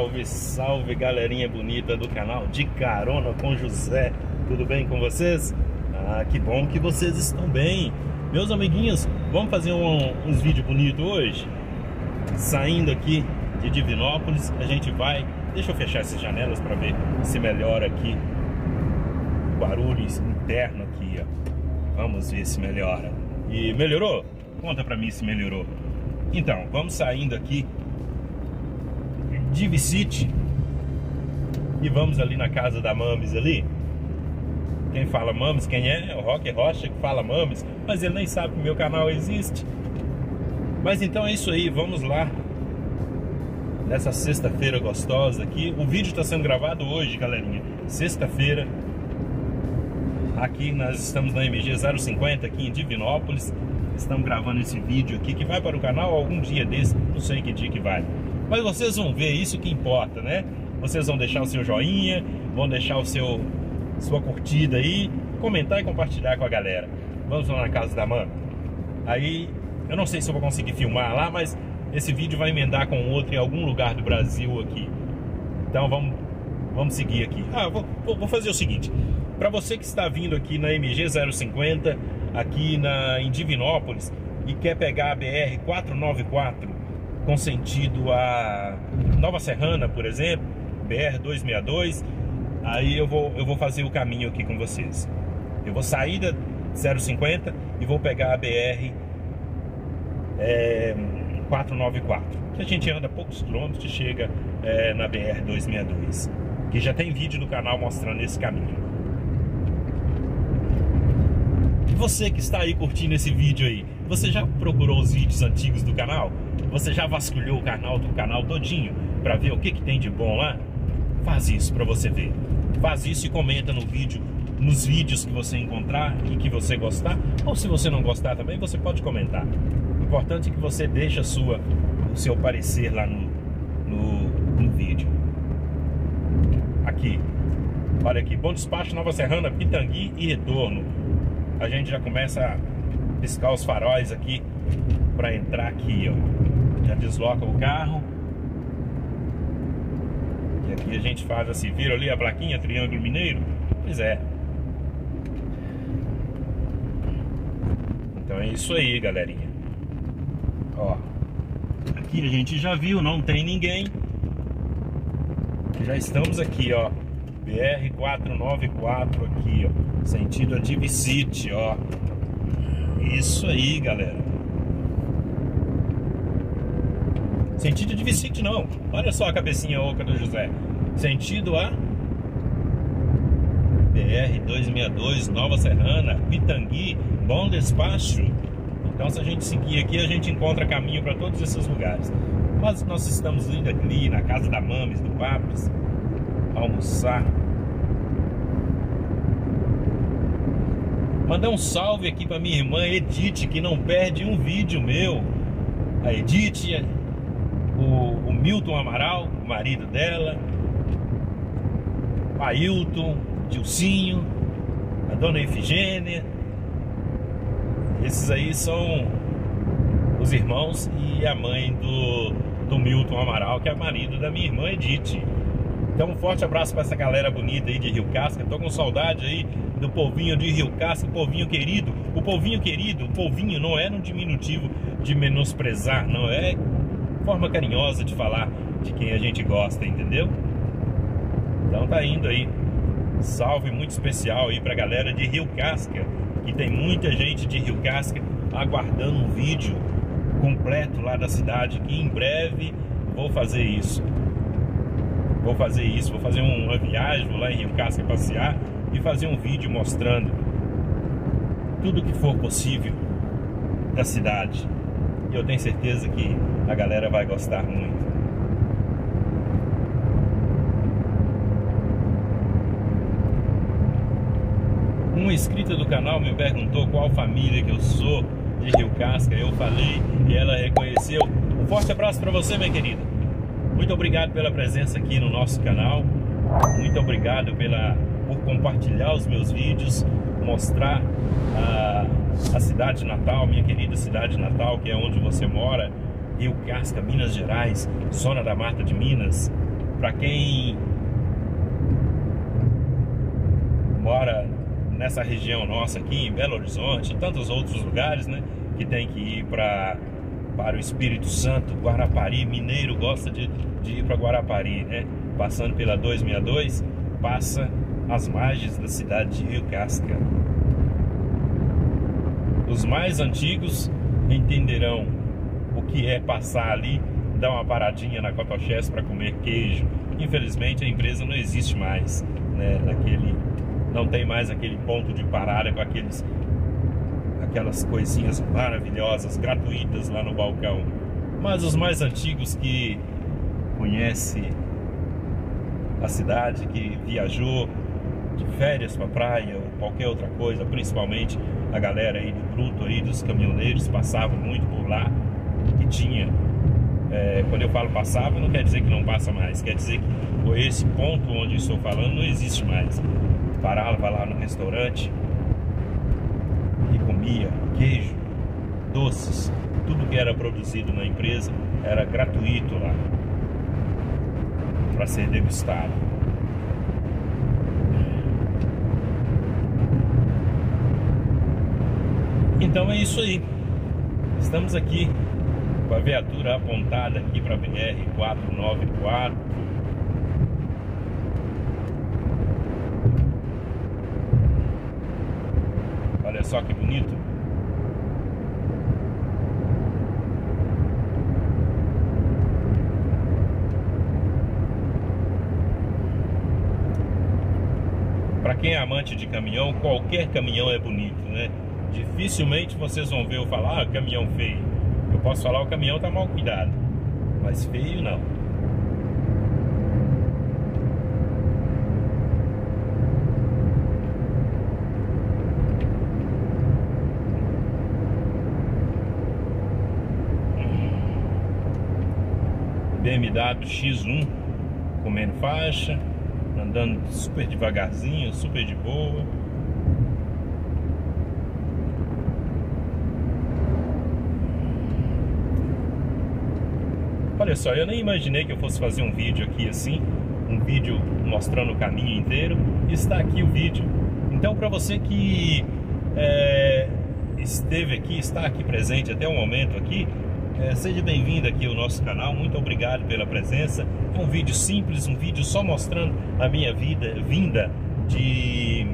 Salve, salve galerinha bonita do canal De Carona com José. Tudo bem com vocês? Ah, que bom que vocês estão bem. Meus amiguinhos, vamos fazer um, uns vídeos bonitos hoje? Saindo aqui de Divinópolis A gente vai... Deixa eu fechar essas janelas para ver se melhora aqui. O barulho interno aqui, ó. Vamos ver se melhora. E melhorou? Conta pra mim se melhorou. Então, vamos saindo aqui Divi City e vamos ali na casa da Mames ali. Quem fala Mames, quem é? O Rock Rocha que fala Mames, mas ele nem sabe que meu canal existe. Mas então é isso aí, vamos lá. Nessa sexta-feira gostosa aqui. O vídeo está sendo gravado hoje, galerinha. Sexta-feira. Aqui nós estamos na MG 050 aqui em Divinópolis. Estamos gravando esse vídeo aqui que vai para o canal algum dia desse, não sei que dia que vai. Mas vocês vão ver, isso que importa, né? Vocês vão deixar o seu joinha, vão deixar o seu sua curtida aí, comentar e compartilhar com a galera. Vamos lá na casa da mãe. Aí, eu não sei se eu vou conseguir filmar lá, mas esse vídeo vai emendar com outro em algum lugar do Brasil aqui. Então vamos, vamos seguir aqui. Ah, vou, vou fazer o seguinte. Para você que está vindo aqui na MG 050, aqui na, em Divinópolis, e quer pegar a BR 494 com sentido a Nova Serrana, por exemplo, BR 262, aí eu vou, eu vou fazer o caminho aqui com vocês. Eu vou sair da 050 e vou pegar a BR é, 494, que a gente anda poucos quilômetros e chega é, na BR 262, que já tem vídeo no canal mostrando esse caminho. E você que está aí curtindo esse vídeo aí, você já procurou os vídeos antigos do canal? Você já vasculhou o canal do canal todinho para ver o que, que tem de bom lá? Faz isso para você ver. Faz isso e comenta no vídeo, nos vídeos que você encontrar e que você gostar. Ou se você não gostar também, você pode comentar. O importante é que você deixe a sua, o seu parecer lá no, no, no vídeo. Aqui. Olha aqui, Bom Despacho, Nova Serrana, Pitangui e Retorno. A gente já começa piscar os faróis aqui para entrar aqui, ó já desloca o carro. E aqui a gente faz assim, vira ali a plaquinha Triângulo Mineiro. Pois é. Então é isso aí, galerinha. Ó. Aqui a gente já viu, não tem ninguém. Já estamos aqui, ó. BR 494 aqui, ó. Sentido a Divi City, ó. Isso aí, galera. Sentido de Vicente não. Olha só a cabecinha oca do José. Sentido a BR 262, Nova Serrana, Pitangui, Bom Despacho. Então se a gente seguir aqui, a gente encontra caminho para todos esses lugares. Mas nós estamos indo ali na casa da Mames, do Papres, almoçar. Mandar um salve aqui para minha irmã Edith, que não perde um vídeo meu. A Edith o, o Milton Amaral, o marido dela, Ailton, Dilcinho, a dona Efigênia. Esses aí são os irmãos e a mãe do, do Milton Amaral, que é marido da minha irmã Edith. Então um forte abraço para essa galera bonita aí de Rio Casca. Tô com saudade aí do povinho de Rio Casca, povinho querido. O povinho querido, o povinho não é no diminutivo de menosprezar, não é forma carinhosa de falar de quem a gente gosta, entendeu? Então tá indo aí. Salve muito especial aí pra galera de Rio Casca, que tem muita gente de Rio Casca aguardando um vídeo completo lá da cidade, que em breve vou fazer isso. Vou fazer isso, vou fazer uma viagem, vou lá em Rio Casca passear e fazer um vídeo mostrando tudo que for possível da cidade. E eu tenho certeza que a galera vai gostar muito. Uma inscrita do canal me perguntou qual família que eu sou de Rio Casca. Eu falei e ela reconheceu. Um forte abraço para você, minha querida. Muito obrigado pela presença aqui no nosso canal. Muito obrigado pela, por compartilhar os meus vídeos, mostrar a, a cidade natal, minha querida cidade natal, que é onde você mora, Rio Casca, Minas Gerais, zona da Mata de Minas. Para quem mora nessa região nossa aqui, em Belo Horizonte, e tantos outros lugares, né? Que tem que ir para para o Espírito Santo, Guarapari, mineiro gosta de, de ir para Guarapari, né? Passando pela 262, passa as margens da cidade de Rio Casca. Os mais antigos entenderão o que é passar ali, dar uma paradinha na Cotochés para comer queijo. Infelizmente a empresa não existe mais, né? Naquele, não tem mais aquele ponto de parada com aqueles aquelas coisinhas maravilhosas, gratuitas lá no balcão. Mas os mais antigos que conhece a cidade, que viajou de férias para praia ou qualquer outra coisa, principalmente a galera aí do bruto aí dos caminhoneiros passavam muito por lá e tinha é, quando eu falo passava não quer dizer que não passa mais, quer dizer que esse ponto onde estou falando não existe mais. Parava lá no restaurante, queijo, doces, tudo que era produzido na empresa era gratuito lá para ser degustado. Então é isso aí. Estamos aqui com a viatura apontada aqui para BR 494 Olha só que bonito. Para quem é amante de caminhão, qualquer caminhão é bonito, né? Dificilmente vocês vão ver eu falar, ah, caminhão feio. Eu posso falar, o caminhão tá mal cuidado, mas feio não. BMW X1 comendo faixa, andando super devagarzinho, super de boa. Olha só, eu nem imaginei que eu fosse fazer um vídeo aqui assim, um vídeo mostrando o caminho inteiro. Está aqui o vídeo. Então, para você que é, esteve aqui, está aqui presente até o momento aqui, é, seja bem-vindo aqui ao nosso canal, muito obrigado pela presença. É um vídeo simples, um vídeo só mostrando a minha vida, vinda de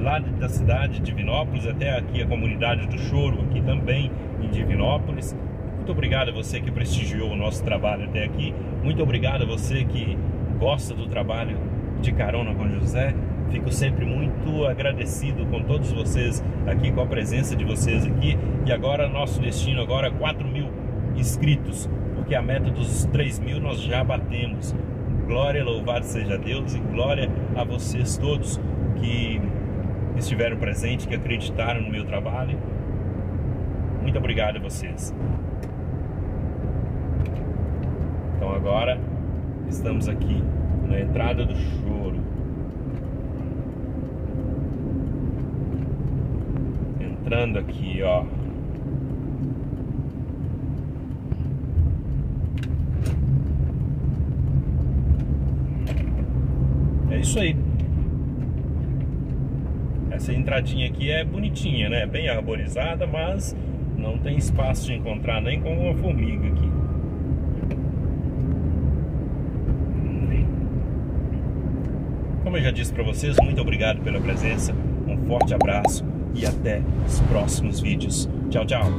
lá da cidade de Divinópolis até aqui a comunidade do Choro, aqui também em Divinópolis. Muito obrigado a você que prestigiou o nosso trabalho até aqui. Muito obrigado a você que gosta do trabalho de Carona com José. Fico sempre muito agradecido com todos vocês aqui, com a presença de vocês aqui. E agora nosso destino agora é 4 mil inscritos, porque a meta dos 3 mil nós já batemos. Glória, louvado seja Deus e glória a vocês todos que estiveram presentes, que acreditaram no meu trabalho. Muito obrigado a vocês. Então agora estamos aqui na entrada do choro. Entrando aqui, ó. É isso aí. Essa entradinha aqui é bonitinha, né? Bem arborizada, mas não tem espaço de encontrar nem com uma formiga aqui. Como eu já disse para vocês, muito obrigado pela presença, um forte abraço e até os próximos vídeos. Tchau, tchau!